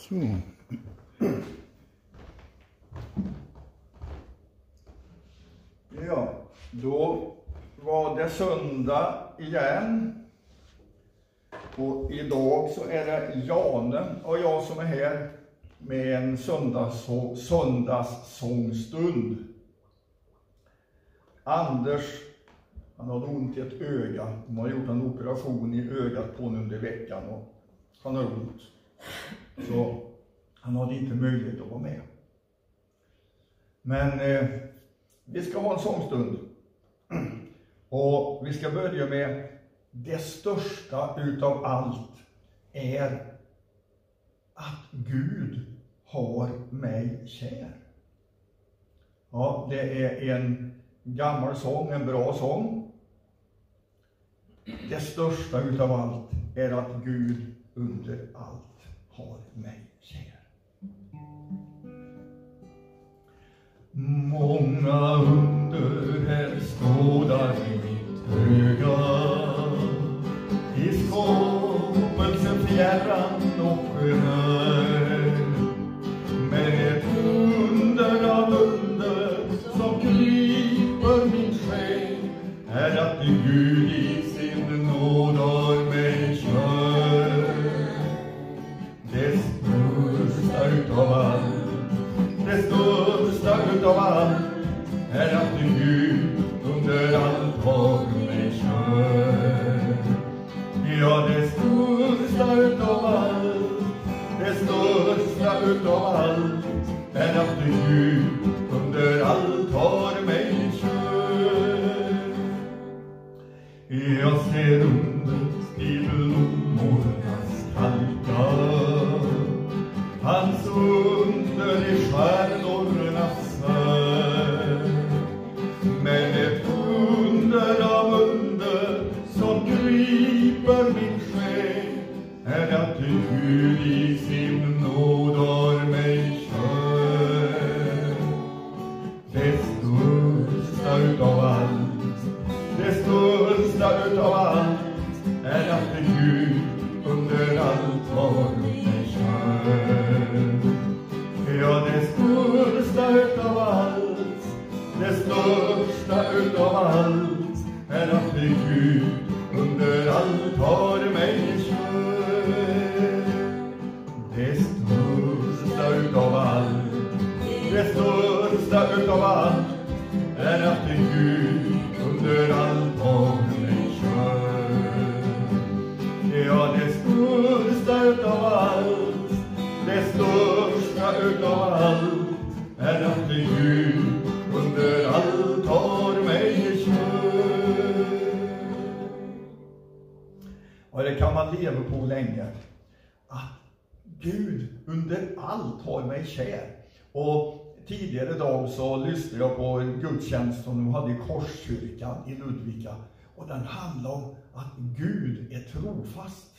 Så. Ja, då var det söndag igen. Och idag så är det Jane och jag som är här med en söndags söndagssångstund. Anders, han hade ont i ett öga. De har gjort en operation i ögat på honom under veckan och han har ont. Så han hade inte möjlighet att vara med. Men eh, vi ska ha en sångstund. Och vi ska börja med det största utav allt är att Gud har mig kär. Ja, det är en gammal sång, en bra sång. Det största utav allt är att Gud under allt har mig kär. Många under här skådar i mitt öga i skapelsen fjärran och skön. Men ett under av under som griper min själ är att Gud i sin nåd har är största utav allt är att en Gud under allt har kör. Ja, det största utav allt, det största utav allt är att en Gud under allt har mig kör. Och det kan man leva på länge. Att Gud under allt har mig kär. Och tidigare dag så lyssnade jag på en gudstjänst som de hade i Korskyrkan i Ludvika. Och den handlade om att Gud är trofast.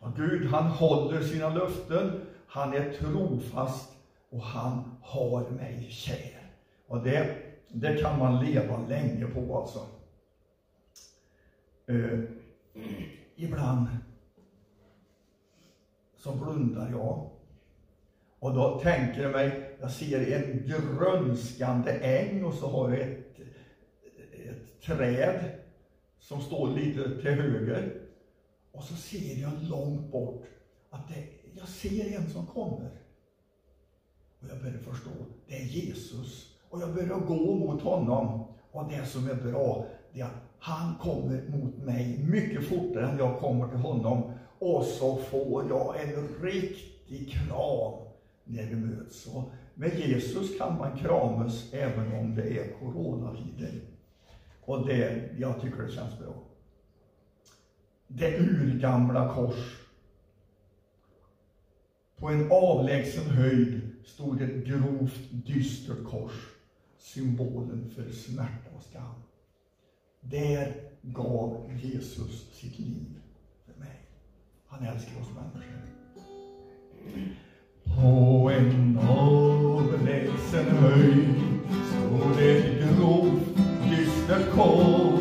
Ja, Gud han håller sina löften, han är trofast och han har mig kär. Och det, det kan man leva länge på alltså. Eh, ibland så blundar jag. Och då tänker jag mig, jag ser en grönskande äng och så har jag ett, ett träd som står lite till höger. Och så ser jag långt bort att det, jag ser en som kommer. Och jag börjar förstå, det är Jesus. Och jag börjar gå mot honom. Och det som är bra, det är att han kommer mot mig mycket fortare än jag kommer till honom. Och så får jag en riktig kram när vi möts. Och med Jesus kan man kramas även om det är coronatider. Och det, jag tycker det känns bra. Det urgamla kors. På en avlägsen höjd stod ett grovt dystert kors, symbolen för smärta och skam. Där gav Jesus sitt liv för mig. Han älskar oss människor. På en avlägsen höjd stod ett grovt dystert kors,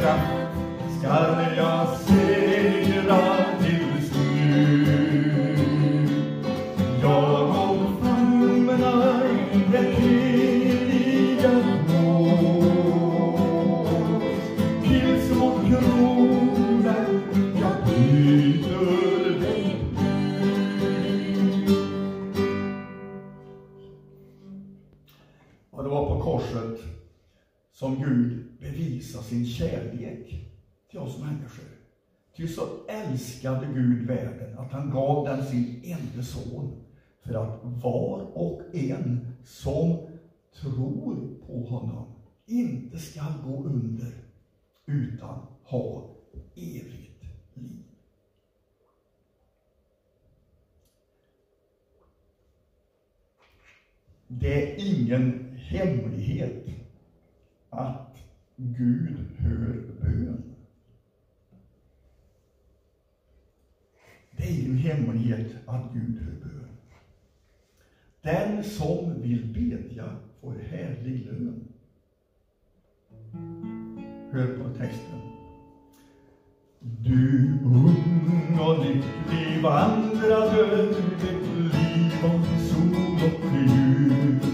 Scarlet Ty så älskade Gud världen att han gav den sin enda son för att var och en som tror på honom inte skall gå under utan ha evigt liv. Det är ingen hemlighet att Gud hör bön. Det är ingen hemlighet att Gud hör bön. Den som vill bedja får härlig lön. Hör på texten. Du ung och lycklig vandrade ett liv av sol och ljus.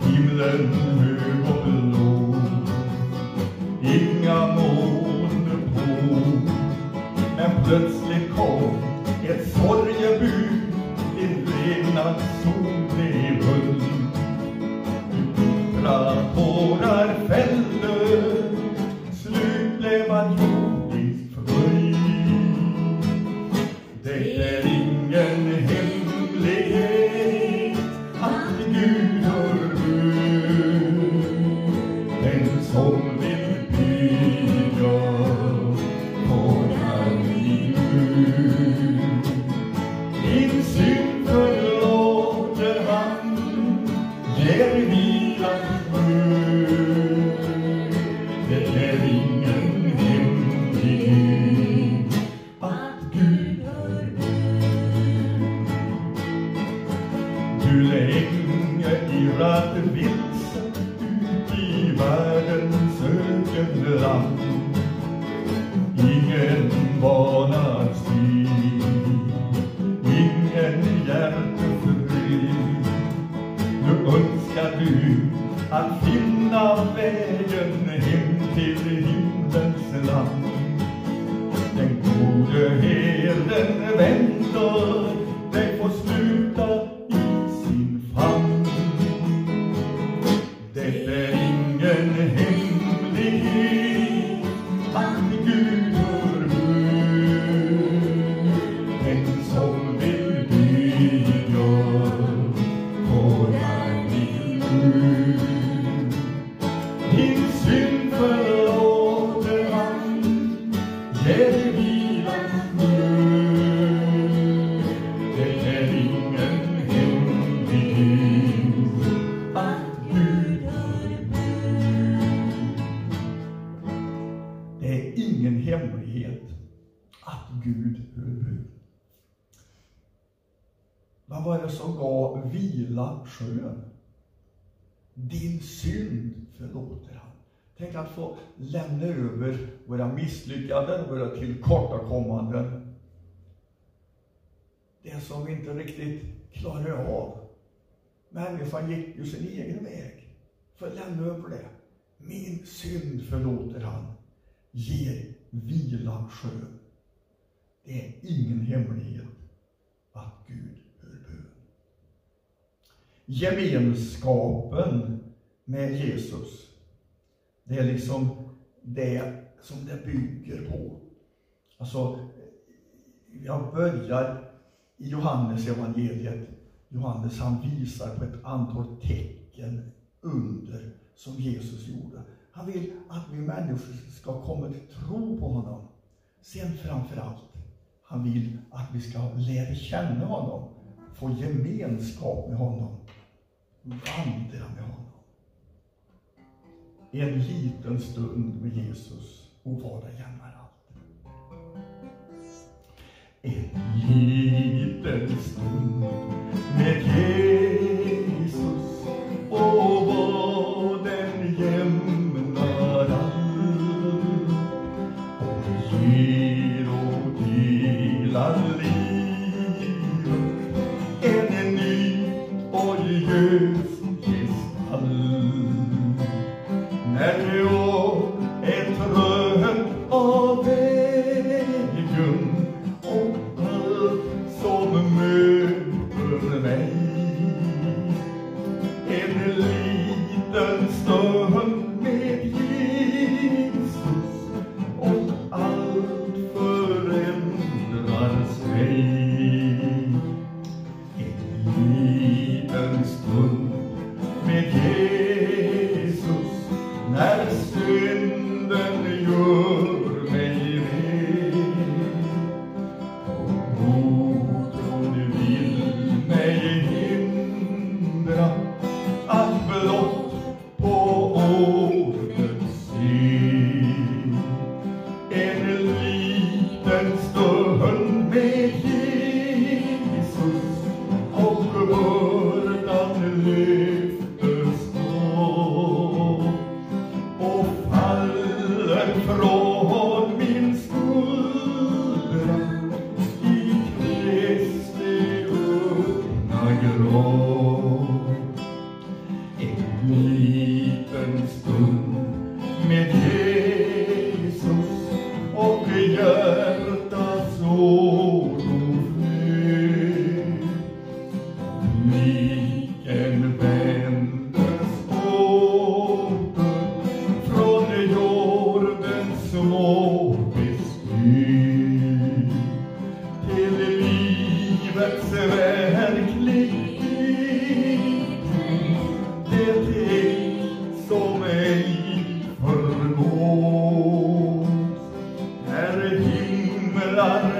Himlen hög och blå, inga moln på. Men plötsligt an. Denn gute Herden, wenn dort att få lämna över våra misslyckanden, våra tillkortakommanden. Det som vi inte riktigt klarar av. Människan gick ju sin egen väg. Få lämna över det. Min synd förlåter han. Ger vila skön. Det är ingen hemlighet att Gud hör bön. Gemenskapen med Jesus, det är liksom det som det bygger på. Alltså, jag börjar i Johannes evangeliet. Johannes han visar på ett antal tecken, under, som Jesus gjorde. Han vill att vi människor ska komma till tro på honom. Sen framförallt, han vill att vi ska lära känna honom, få gemenskap med honom, vandra med honom. En liten stund med Jesus och vara jämnar allt. En liten stund med Jesus och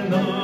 när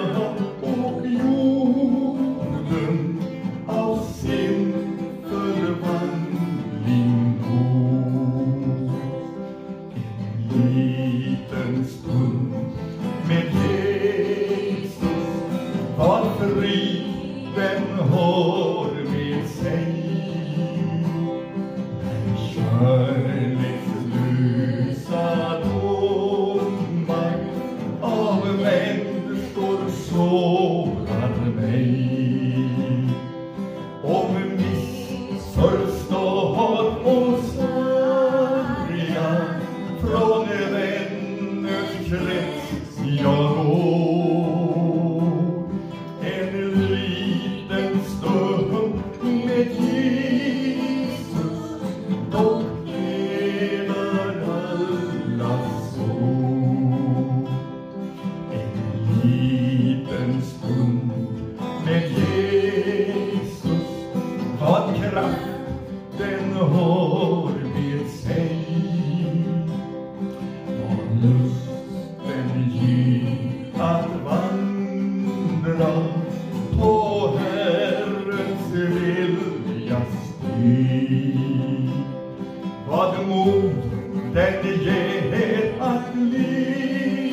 Vad mod den ger att leva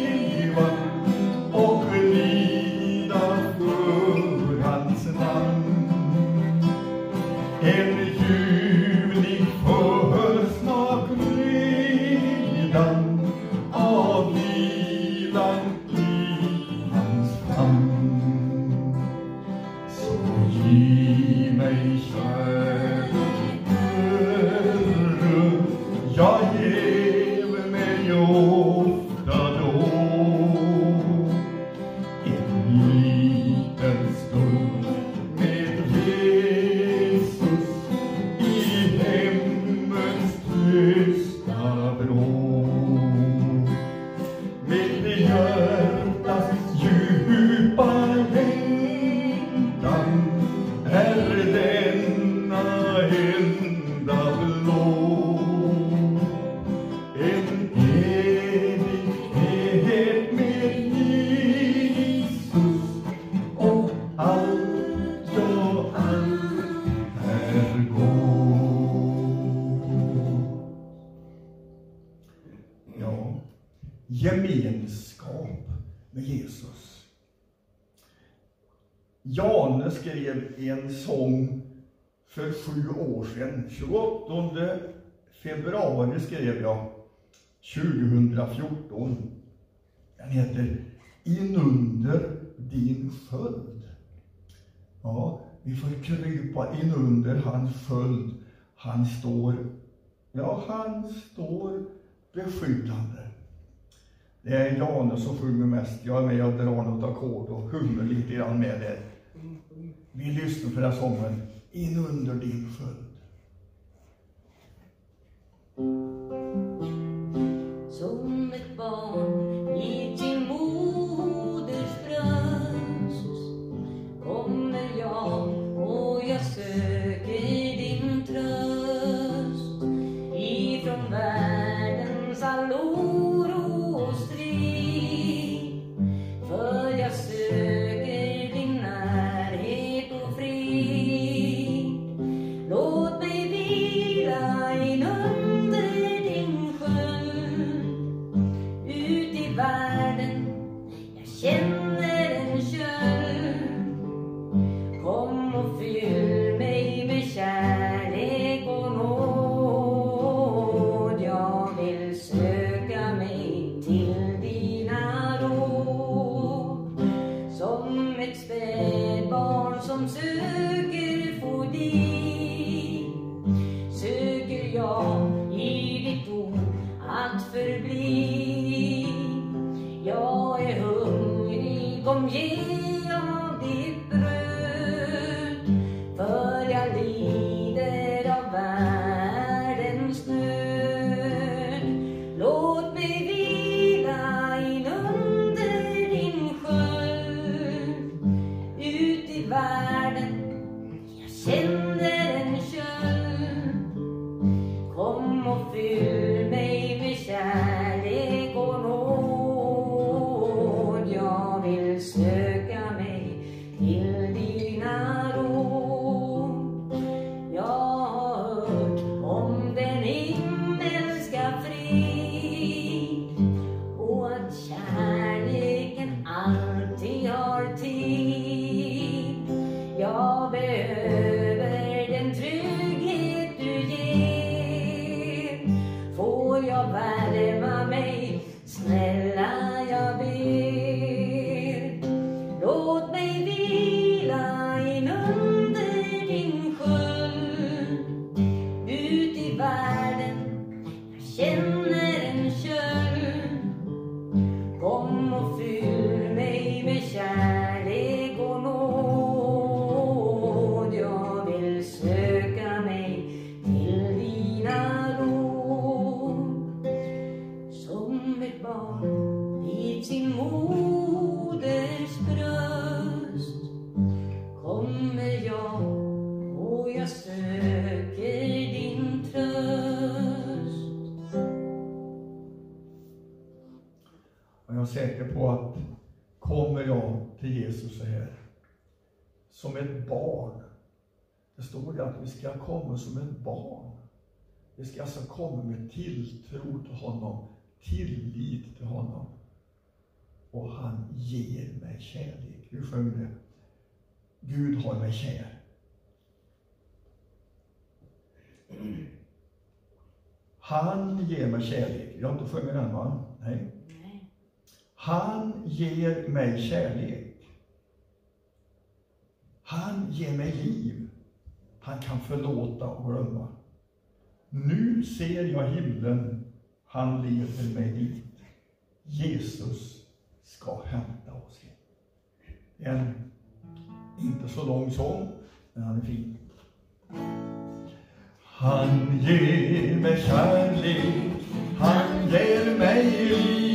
en sång för sju år sedan. 28 februari skrev jag 2014. Den heter Inunder din sköld. Ja, vi får krypa inunder hans sköld. Han står, ja, han står beskyddande. Det är Janus som sjunger mest. Jag är med och drar något ackord och sjunger lite grann med det. Vi lyssnar på den sången, In under din sköld. 心。Ska komma som ett barn. Vi ska alltså komma med tilltro till honom, tillit till honom. Och han ger mig kärlek. Vi sjöng det. Gud har mig kär. Han ger mig kärlek. Jag har inte sjungit den va? Nej. Nej. Han ger mig kärlek. Han ger mig liv. Han kan förlåta och glömma. Nu ser jag himlen. Han leder mig dit. Jesus ska hämta oss hem. En inte så lång sång, men han är fin. Han ger mig kärlek, han ger mig liv.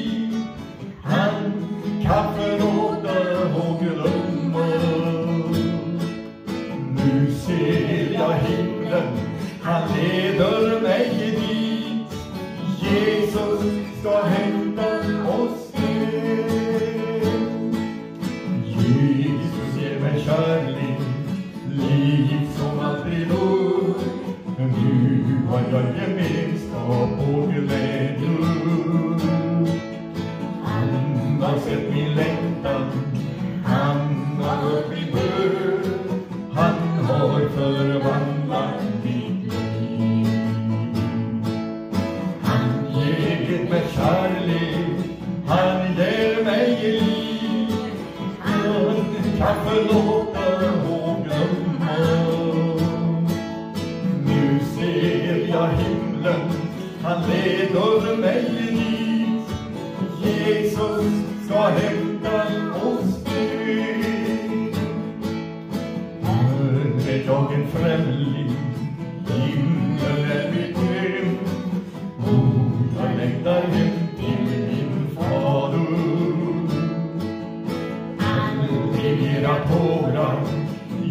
Till era tårar,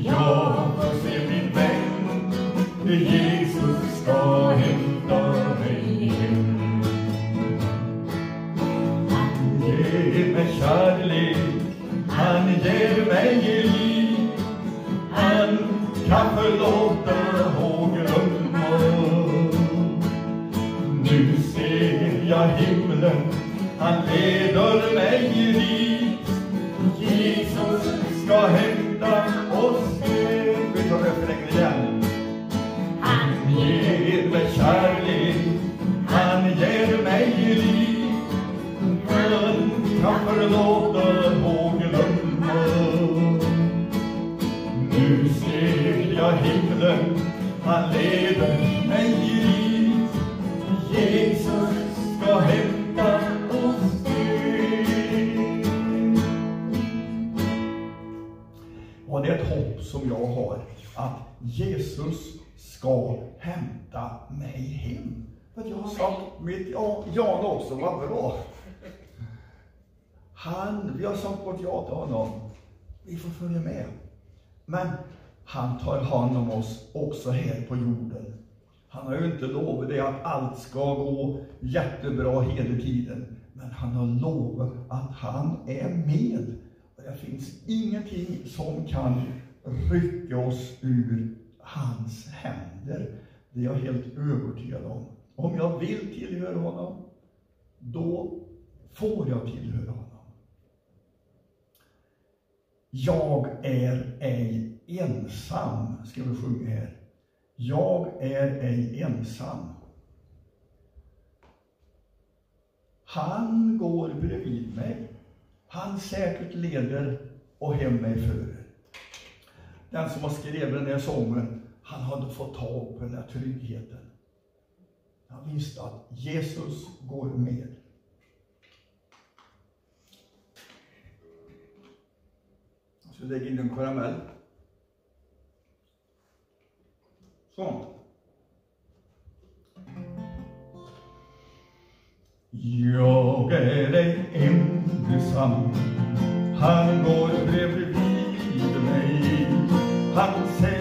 jag får se min vän. Jesus ska hämta mig hem. Han ger mig kärlek, han ger mig liv. Han kan förlåta och glömma. Nu ser jag himlen, han leder mig dit. Han tar hand om oss också här på jorden. Han har ju inte lovat det att allt ska gå jättebra hela tiden. Men han har lovat att han är med. Och det finns ingenting som kan rycka oss ur hans händer. Det är jag helt övertygad om. Om jag vill tillhöra honom, då får jag tillhöra honom. Jag är ej ensam, ska vi sjunga här. Jag är ej ensam. Han går bredvid mig. Han säkert leder och hem mig före. Den som har skrivit den här sången, han hade fått tag på den här tryggheten. Han visste att Jesus går med. Så lägger in en karamell. Så. Jag är ej ensam, han går bredvid mig. Han säger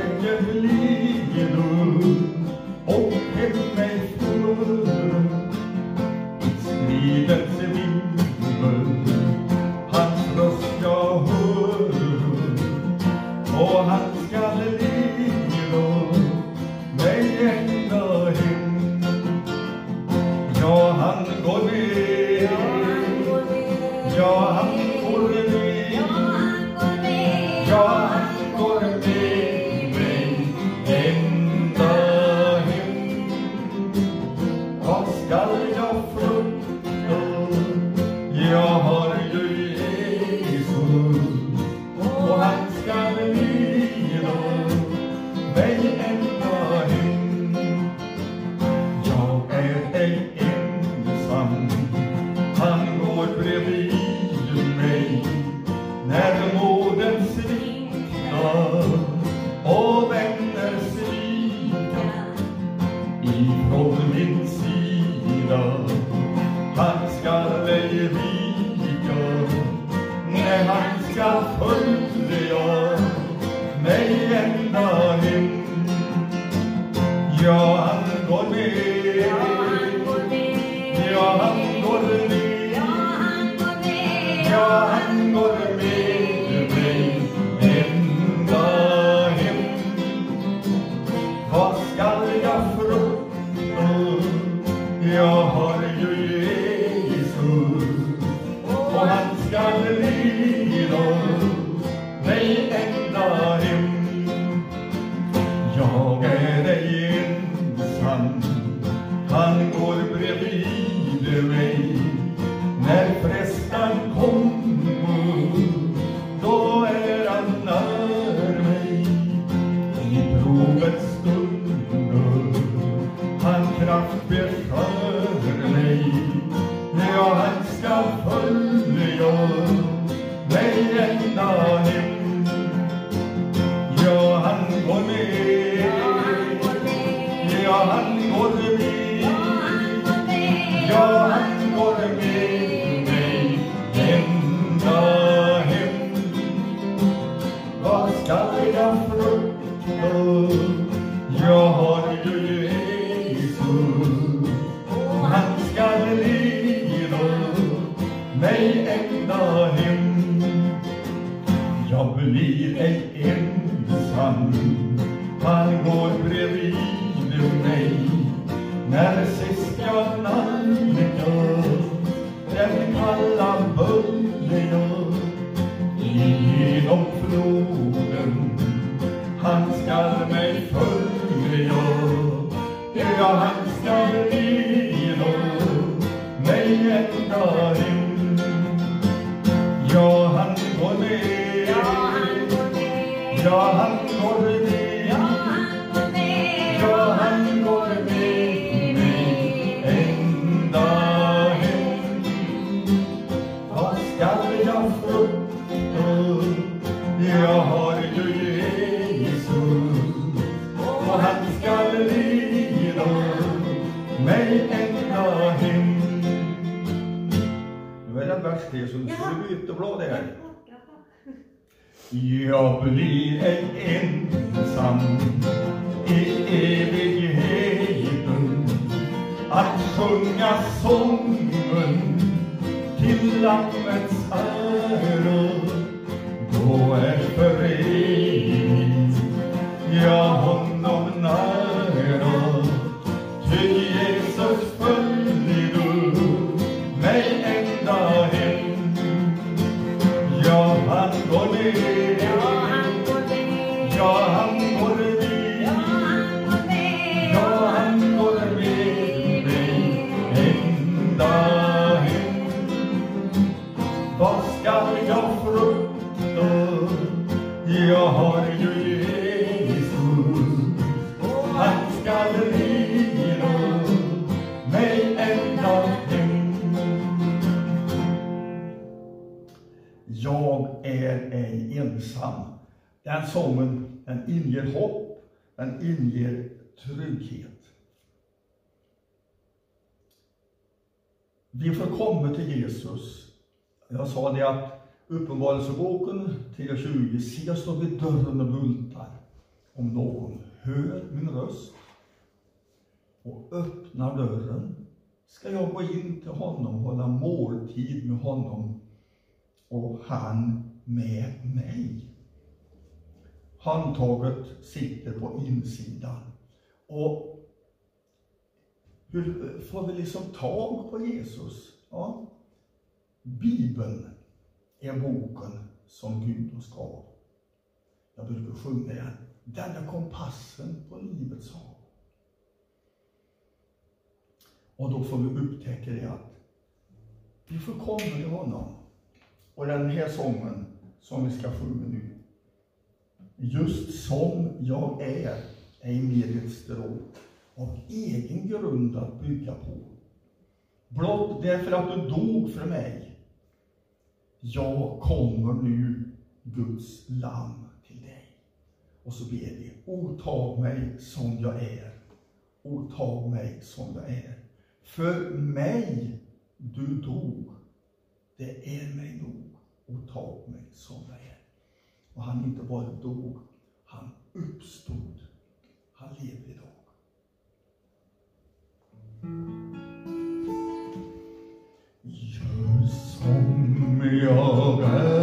mig ända hem. Ja, han går med. Ja, han går med. Ska du här. Jag blir ej ensam i evigheten att sjunga sången till Lammets ära. Då är förening jag ensam. Den sången, den inger hopp, den inger trygghet. Vi får komma till Jesus. Jag sa det att Uppenbarelseboken 3.20, se jag står vid dörren och bultar. Om någon hör min röst och öppnar dörren ska jag gå in till honom och hålla måltid med honom och han med mig. Handtaget sitter på insidan. Och hur får vi liksom tag på Jesus? Ja, Bibeln är boken som Gud oss gav. Jag brukar sjunga den. denna kompassen på livets hav. Och då får vi upptäcka det att vi får komma till honom. Och den här sången som vi ska sjunga nu. Just som jag är, ej mer ett strå av egen grund att bygga på. Blott därför att du dog för mig. Jag kommer nu, Guds lamm, till dig. Och så ber vi, o tag mig som jag är O tag mig som jag är. För mig du dog, det är mig nog, och tag mig som jag är. Och han inte bara dog, han uppstod. Han lever idag. Gör som jag är,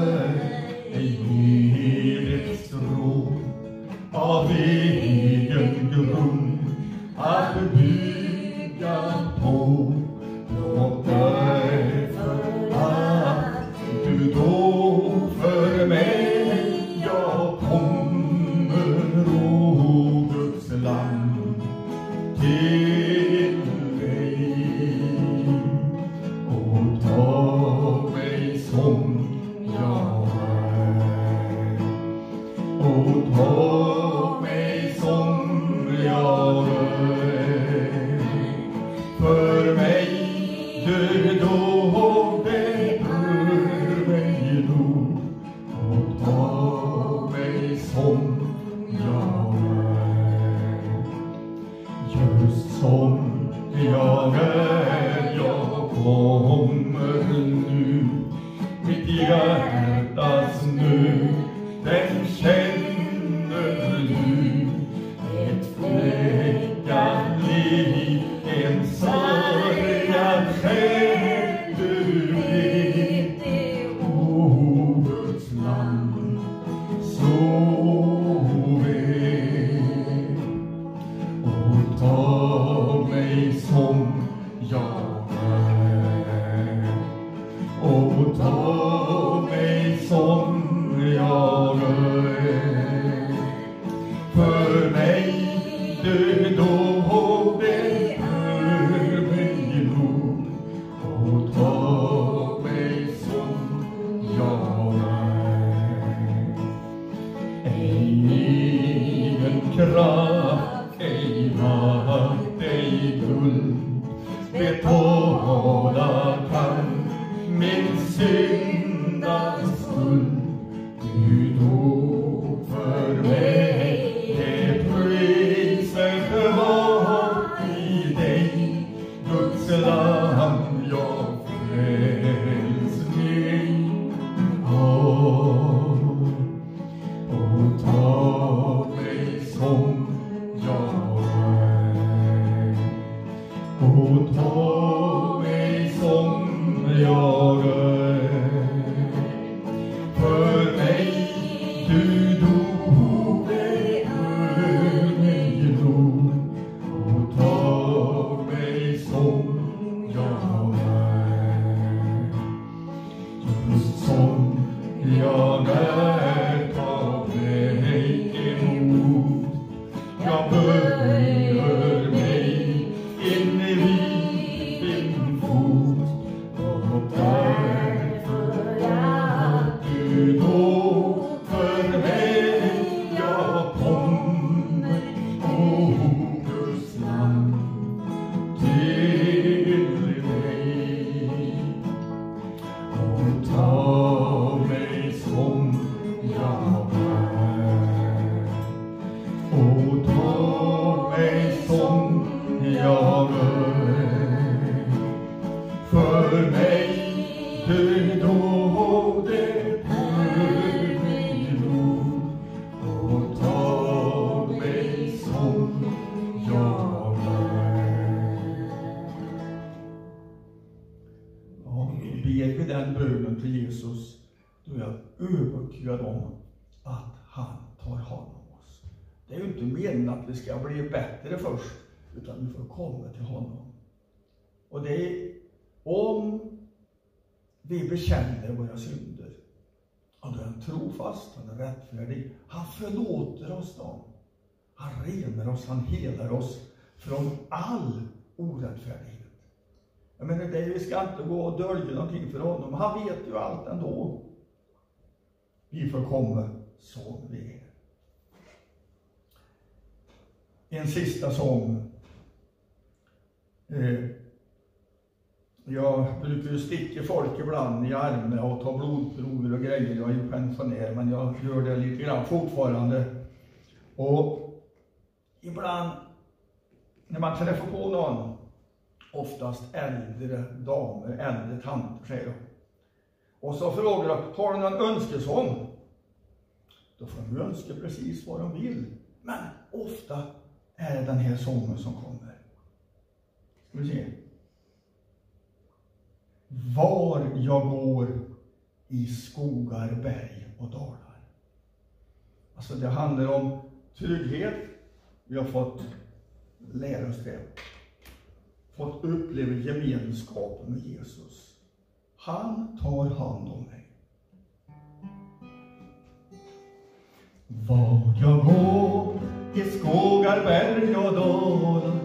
och inte meningen att vi ska bli bättre först, utan vi får komma till honom. Och det är om vi bekänner våra synder, och då är han trofast, han är rättfärdig, han förlåter oss dem. Han renar oss, han helar oss från all orättfärdighet. Jag menar, det, vi ska inte gå och dölja någonting för honom. Han vet ju allt ändå. Vi får komma som vi är. En sista sång. Eh, jag brukar ju sticka folk ibland i armarna och ta blodprover och grejer. Jag är ju pensionär, men jag gör det lite grann fortfarande. Och ibland när man träffar på någon, oftast äldre damer, äldre tanter säger de. Och så frågar de, har du någon önskesång? Då får de önska precis vad de vill. Men ofta är den här sången som kommer. Ska vi se. Var jag går i skogar, berg och dalar. Alltså det handlar om trygghet. Vi har fått lära oss det. Fått uppleva gemenskapen med Jesus. Han tar hand om mig. Var jag går i skogar, berg och dalar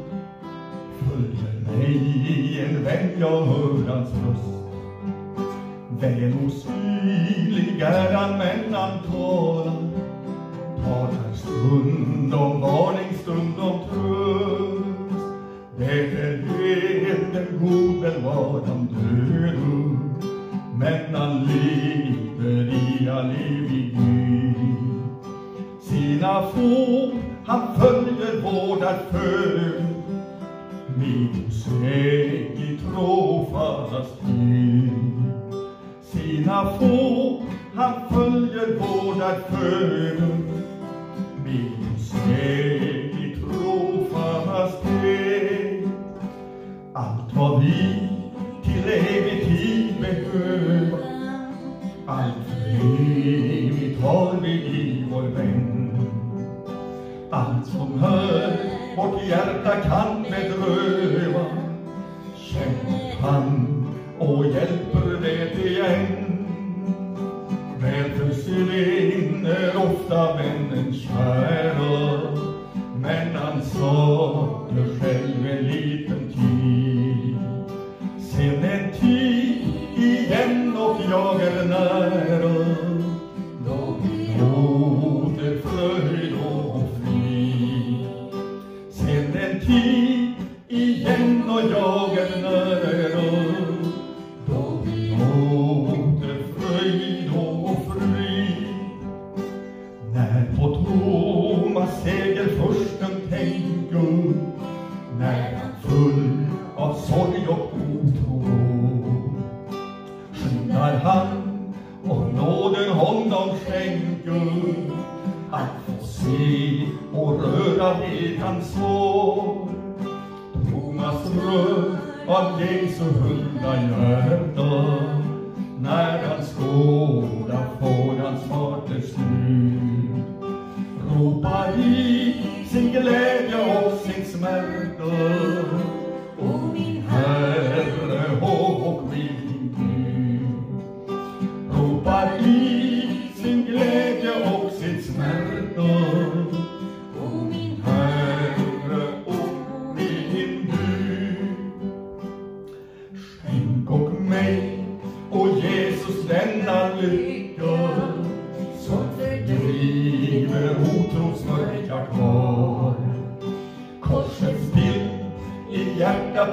följer mig en vän, jag hör hans röst. Väl osynlig är han, men han talar talar stund om varning, stund om tröst. Det är heden god, var han död men han lever i all evighet. Sina få han följer, vårdar säg i osäker trofasthet. Sina få han följer, vårdar för med osäker trofasthet. Allt vad vi som hör vårt hjärta kan bedröva Kämpan han och hjälper det igen. Väl försvinner ofta vännen kära men han saknar själv en liten tid.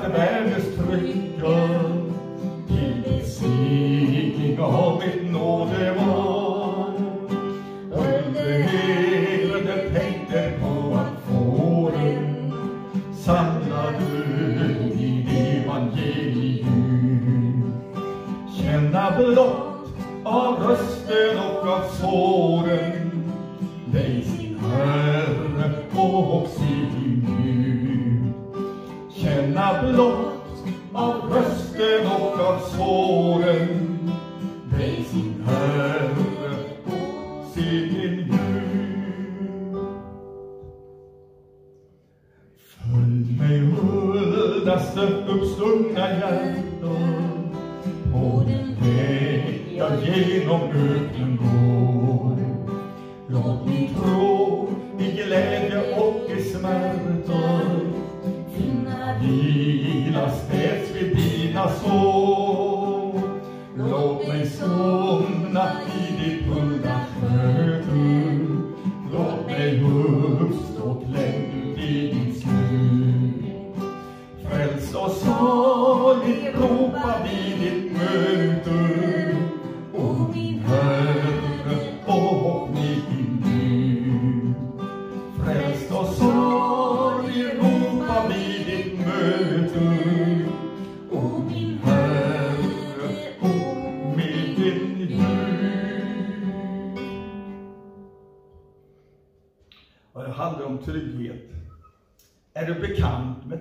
the majesty of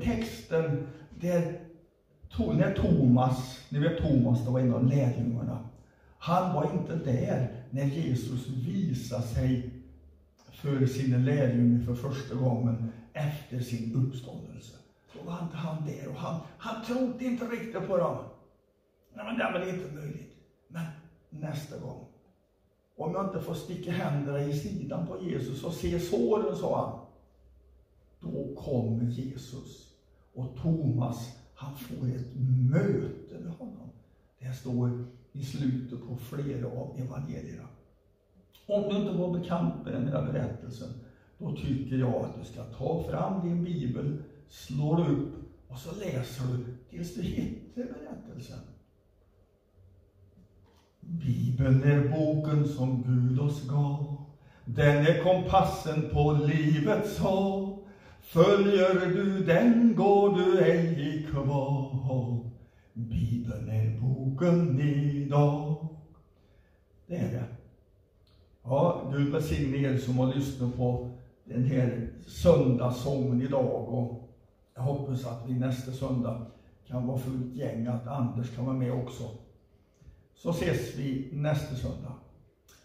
texten där när Thomas, ni vet Thomas, det var en av lärjungarna. Han var inte där när Jesus visade sig för sina lärjungar för första gången efter sin uppståndelse. Då var inte han där och han, han trodde inte riktigt på dem. Nej, men det är väl inte möjligt. Men nästa gång. Om jag inte får sticka händerna i sidan på Jesus och se såren, sa han. Då kommer Jesus. Och Thomas, han får ett möte med honom. Det står i slutet på flera av evangelierna. Om du inte var bekant med den här berättelsen, då tycker jag att du ska ta fram din bibel, slår upp och så läser du tills du hittar berättelsen. Bibeln är boken som Gud oss gav. Den är kompassen på livets hav. Följer du den går du ej i kvar. Bibeln är boken idag. Det är det. Ja, Gud välsigne er som har lyssnat på den här söndagssången idag. Och jag hoppas att vi nästa söndag kan vara fullt gäng, att Anders kan vara med också. Så ses vi nästa söndag.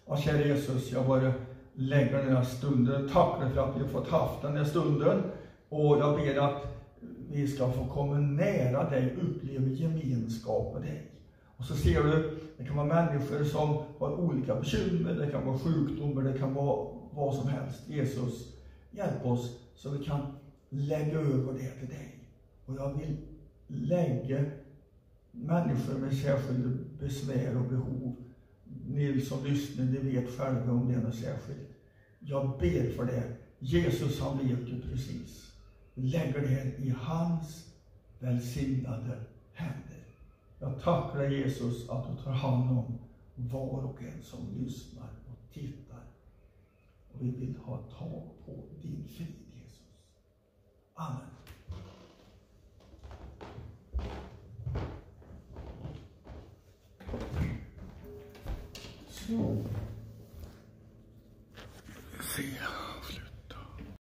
Ja, kära Jesus, jag bara lägga den här stunden. Tack dig för att vi har fått haft den här stunden. Och jag ber att vi ska få komma nära dig, uppleva gemenskap med dig. Och så ser du, det kan vara människor som har olika bekymmer, det kan vara sjukdomar, det kan vara vad som helst. Jesus, hjälp oss så vi kan lägga över det till dig. Och jag vill lägga människor med särskilda besvär och behov. Ni som lyssnar, ni vet själva om det är något särskilt. Jag ber för det. Jesus han vet ju precis. Lägger det i hans välsignade händer. Jag tackar dig Jesus att du tar hand om var och en som lyssnar och tittar. Och vi vill ha tag på din frid Jesus. Amen. Så. Se.